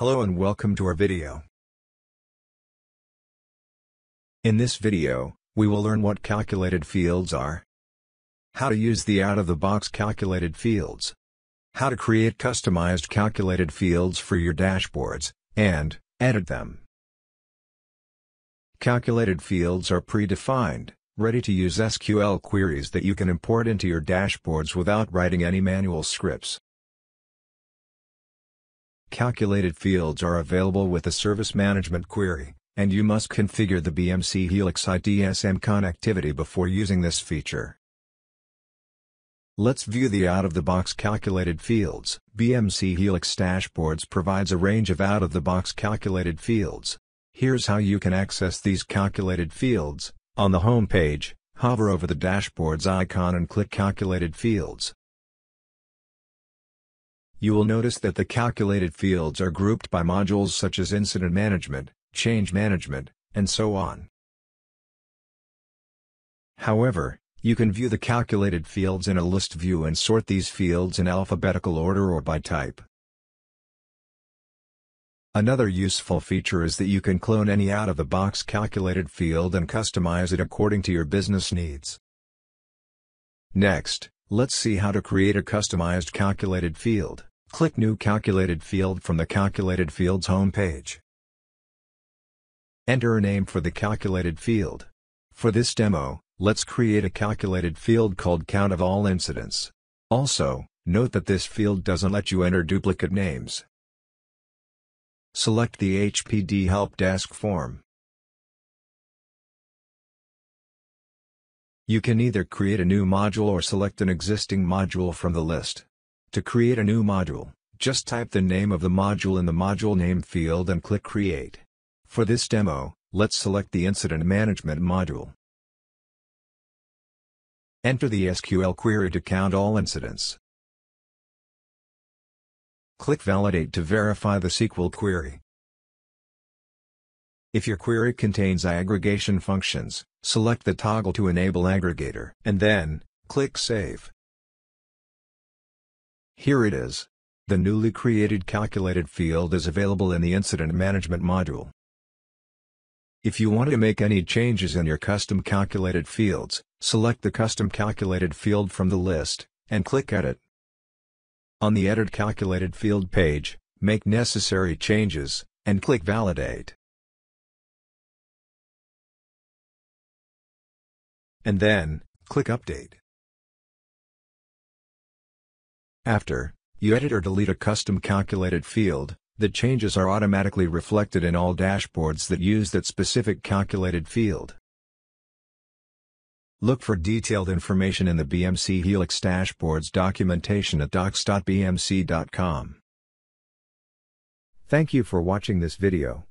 Hello and welcome to our video. In this video, we will learn what calculated fields are, how to use the out-of-the-box calculated fields, how to create customized calculated fields for your dashboards, and edit them. Calculated fields are predefined, ready-to-use SQL queries that you can import into your dashboards without writing any manual scripts. Calculated fields are available with the Service Management Query, and you must configure the BMC Helix ITSM connectivity before using this feature. Let's view the out-of-the-box calculated fields. BMC Helix Dashboards provides a range of out-of-the-box calculated fields. Here's how you can access these calculated fields. On the home page, hover over the dashboard's icon and click Calculated Fields. You will notice that the calculated fields are grouped by modules such as Incident Management, Change Management, and so on. However, you can view the calculated fields in a list view and sort these fields in alphabetical order or by type. Another useful feature is that you can clone any out-of-the-box calculated field and customize it according to your business needs. Next, let's see how to create a customized calculated field. Click New Calculated Field from the Calculated Fields homepage. Enter a name for the calculated field. For this demo, Let's create a calculated field called Count of All Incidents. Also, note that this field doesn't let you enter duplicate names. Select the HPD Help Desk form. You can either create a new module or select an existing module from the list. To create a new module, just type the name of the module in the module name field and click Create. For this demo, let's select the Incident Management module. Enter the SQL query to count all incidents. Click Validate to verify the SQL query. If your query contains aggregation functions, select the toggle to enable aggregator, and then, click Save. Here it is. The newly created calculated field is available in the Incident Management module. If you want to make any changes in your custom calculated fields, select the custom calculated field from the list, and click Edit. On the Edit Calculated Field page, make necessary changes, and click Validate. And then, click Update. After, you edit or delete a custom calculated field, the changes are automatically reflected in all dashboards that use that specific calculated field. Look for detailed information in the BMC Helix dashboards documentation at docs.bmc.com. Thank you for watching this video.